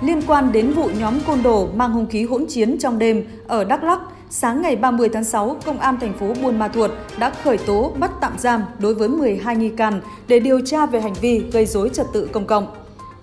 Liên quan đến vụ nhóm côn đồ mang hung khí hỗn chiến trong đêm ở Đắk Lắk, sáng ngày 30 tháng 6, Công an thành phố Buôn Ma Thuột đã khởi tố bắt tạm giam đối với 12 nghi can để điều tra về hành vi gây dối trật tự công cộng.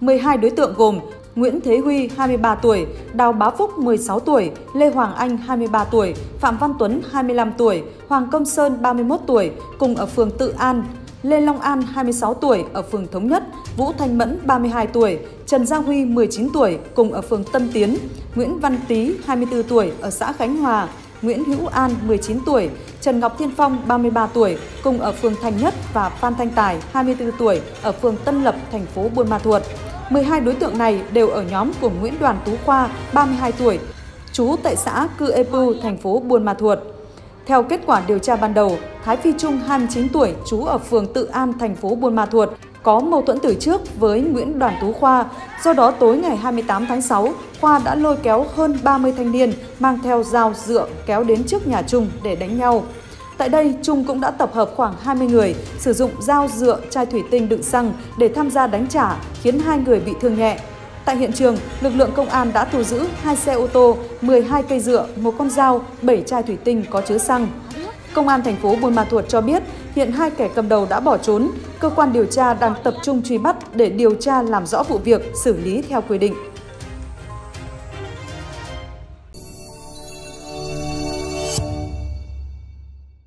12 đối tượng gồm Nguyễn Thế Huy, 23 tuổi, Đào Bá Phúc, 16 tuổi, Lê Hoàng Anh, 23 tuổi, Phạm Văn Tuấn, 25 tuổi, Hoàng Công Sơn, 31 tuổi, cùng ở phường Tự An, Lê Long An, 26 tuổi, ở phường Thống Nhất, Vũ Thanh Mẫn, 32 tuổi, Trần Gia Huy, 19 tuổi, cùng ở phường Tân Tiến, Nguyễn Văn Tý, 24 tuổi, ở xã Khánh Hòa, Nguyễn Hữu An, 19 tuổi, Trần Ngọc Thiên Phong, 33 tuổi, cùng ở phường Thành Nhất và Phan Thanh Tài, 24 tuổi, ở phường Tân Lập, thành phố Buôn Ma Thuột. 12 đối tượng này đều ở nhóm của Nguyễn Đoàn Tú Khoa, 32 tuổi, trú tại xã Cư Epu, thành phố Buôn Ma Thuột. Theo kết quả điều tra ban đầu, Thái Phi Trung 29 tuổi, trú ở phường Tự An, thành phố Buôn Ma Thuột, có mâu thuẫn từ trước với Nguyễn Đoàn Tú Khoa. Do đó tối ngày 28 tháng 6, Khoa đã lôi kéo hơn 30 thanh niên mang theo dao dựa kéo đến trước nhà Trung để đánh nhau. Tại đây, Trung cũng đã tập hợp khoảng 20 người, sử dụng dao dựa, chai thủy tinh đựng xăng để tham gia đánh trả, khiến hai người bị thương nhẹ. Tại hiện trường, lực lượng công an đã thu giữ hai xe ô tô, 12 cây dựa, một con dao, 7 chai thủy tinh có chứa xăng. Công an thành phố Buôn Ma Thuột cho biết, hiện hai kẻ cầm đầu đã bỏ trốn, cơ quan điều tra đang tập trung truy bắt để điều tra làm rõ vụ việc, xử lý theo quy định.